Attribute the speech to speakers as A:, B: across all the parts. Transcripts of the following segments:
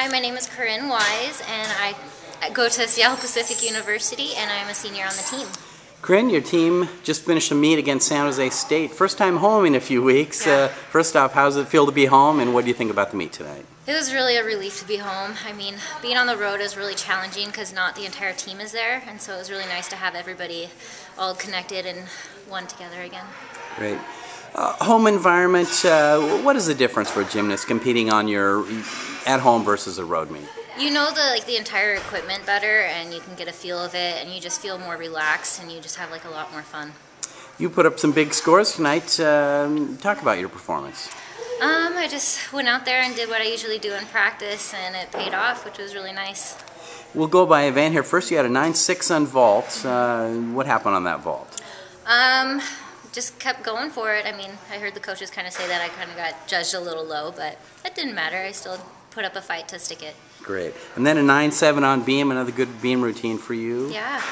A: Hi, my name is Corrine Wise, and I go to Seattle Pacific University, and I'm a senior on the team.
B: Corinne, your team just finished a meet against San Jose State. First time home in a few weeks.
A: Yeah.
B: Uh, first off, how does it feel to be home, and what do you think about the meet tonight?
A: It was really a relief to be home. I mean, being on the road is really challenging because not the entire team is there, and so it was really nice to have everybody all connected and one together again.
B: Great. Uh, home environment, uh, what is the difference for a gymnast competing on your at home versus a road meet?
A: You know the like the entire equipment better, and you can get a feel of it, and you just feel more relaxed, and you just have like a lot more fun.
B: You put up some big scores tonight. Um, talk about your performance.
A: Um, I just went out there and did what I usually do in practice, and it paid off, which was really nice.
B: We'll go by event here. First, you had a 9-6 on vault. Uh, what happened on that vault?
A: Um, just kept going for it. I mean, I heard the coaches kind of say that I kind of got judged a little low, but that didn't matter. I still put up a fight to stick it.
B: Great. And then a 9-7 on beam, another good beam routine for you.
A: Yeah.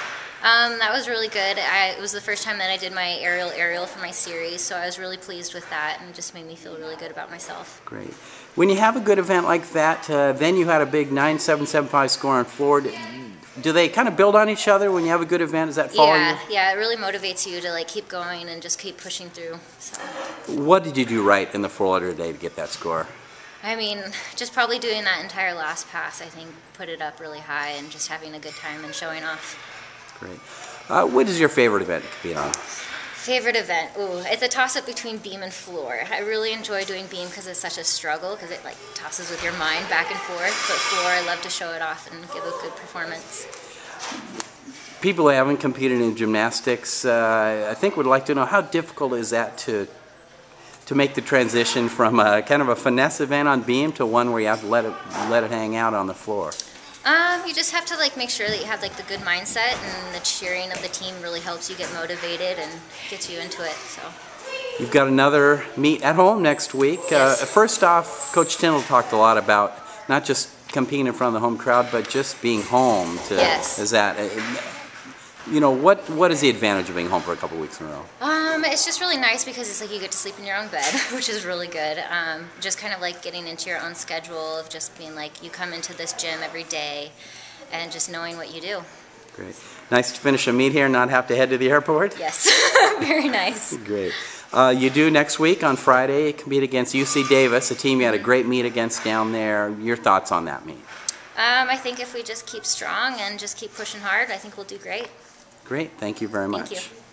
A: Um, that was really good. I, it was the first time that I did my aerial aerial for my series, so I was really pleased with that, and just made me feel really good about myself.
B: Great. When you have a good event like that, uh, then you had a big 9-7-7-5 score on floor. Do- Do they kind of build on each other when you have a good event? Is that follow
A: Yeah, yeah, it really motivates you to like keep going and just keep pushing through. So.
B: What did you do right in the floor today to get that score?
A: I mean, just probably doing that entire last pass, I think, put it up really high and just having a good time and showing off.
B: Great. Uh, what is your favorite event to compete on?
A: Favorite event? Ooh, it's a toss up between beam and floor. I really enjoy doing beam because it's such a struggle because it like tosses with your mind back and forth. But floor, I love to show it off and give a good performance.
B: People who haven't competed in gymnastics, uh, I think would like to know how difficult is that to to make the transition from a kind of a finesse event on beam to one where you have to let it let it hang out on the floor.
A: Um, you just have to like make sure that you have like the good mindset and the cheering of the team really helps you get motivated and gets you into it. So
B: You've got another meet at home next week.
A: Yes.
B: Uh, first off, Coach Tyndall talked a lot about not just competing in front of the home crowd, but just being home. To,
A: Yes.
B: Is that, uh, you know, what what is the advantage of being home for a couple weeks in a row?
A: Um, it's just really nice because it's like you get to sleep in your own bed, which is really good. Um, just kind of like getting into your own schedule of just being like you come into this gym every day and just knowing what you do.
B: Great. Nice to finish a meet here and not have to head to the airport.
A: Yes, very nice.
B: Great. Uh, you do next week on Friday you compete against UC Davis, a team you had a great meet against down there. Your thoughts on that meet?
A: Um, I think if we just keep strong and just keep pushing hard, I think we'll do great.
B: Great. Thank you very much.
A: Thank you.